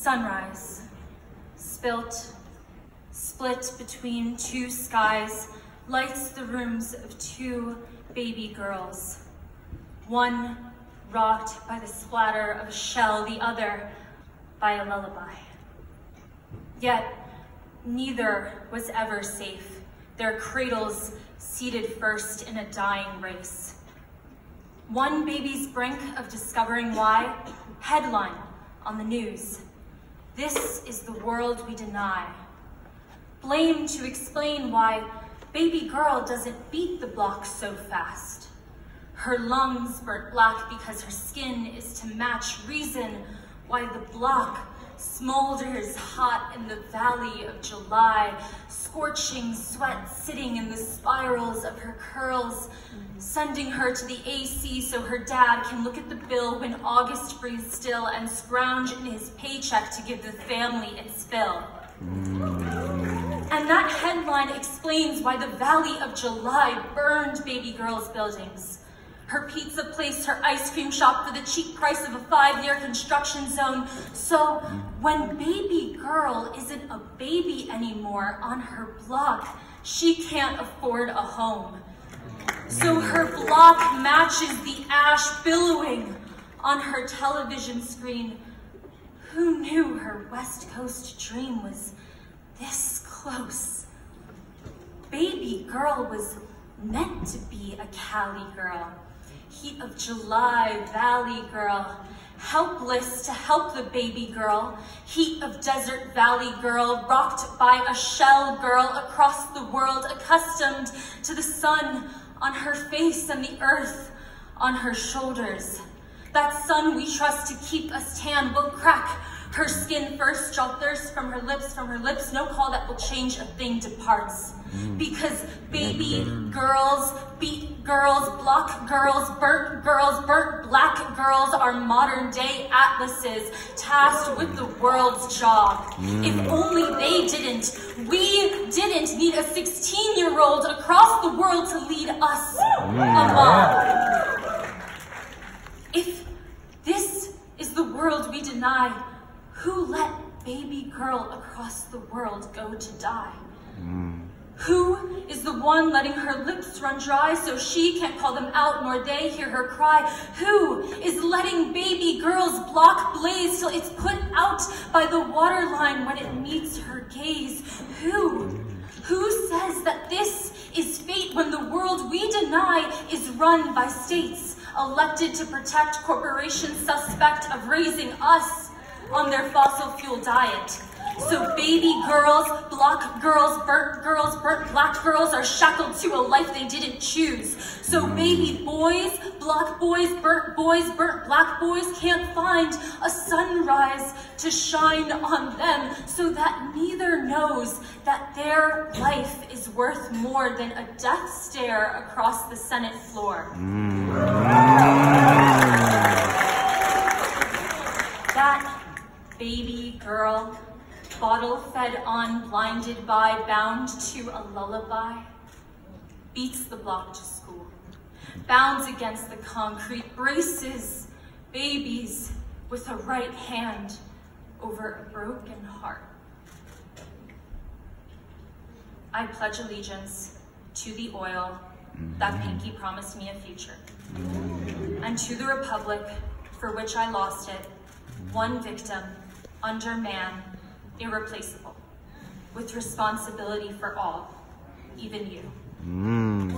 Sunrise, spilt, split between two skies, lights the rooms of two baby girls. One rocked by the splatter of a shell, the other by a lullaby. Yet, neither was ever safe, their cradles seated first in a dying race. One baby's brink of discovering why, headline on the news. This is the world we deny. Blame to explain why baby girl doesn't beat the block so fast. Her lungs burnt black because her skin is to match reason why the block smolders hot in the valley of July, scorching sweat sitting in the spirals of her curls, sending her to the AC so her dad can look at the bill when August breathes still and scrounge in his paycheck to give the family its fill. And that headline explains why the Valley of July burned baby girls' buildings her pizza place, her ice cream shop for the cheap price of a five-year construction zone. So when baby girl isn't a baby anymore on her block, she can't afford a home. So her block matches the ash billowing on her television screen. Who knew her West Coast dream was this close? Baby girl was meant to be a Cali girl heat of July, valley girl, helpless to help the baby girl, heat of desert valley girl, rocked by a shell girl across the world, accustomed to the sun on her face and the earth on her shoulders. That sun we trust to keep us tan will crack her skin first, draw thirst from her lips, from her lips, no call that will change a thing departs. Because baby girls, beat girls, block girls, burnt girls, burnt black girls are modern day atlases tasked with the world's job. If only they didn't, we didn't need a 16 year old across the world to lead us among. If this is the world we deny, who let baby girl across the world go to die? Hmm. Who is the one letting her lips run dry so she can't call them out nor they hear her cry? Who is letting baby girl's block blaze till it's put out by the waterline when it meets her gaze? Who? Who says that this is fate when the world we deny is run by states elected to protect corporations suspect of raising us on their fossil fuel diet? So baby girls, block girls, burnt girls, burnt black girls are shackled to a life they didn't choose. So baby boys, block boys, burnt boys, burnt black boys can't find a sunrise to shine on them so that neither knows that their life is worth more than a death stare across the Senate floor. That baby girl bottle fed on, blinded by, bound to a lullaby, beats the block to school, bounds against the concrete, braces babies with a right hand over a broken heart. I pledge allegiance to the oil that Pinky promised me a future, and to the republic for which I lost it, one victim under man irreplaceable, with responsibility for all, even you. Hmm.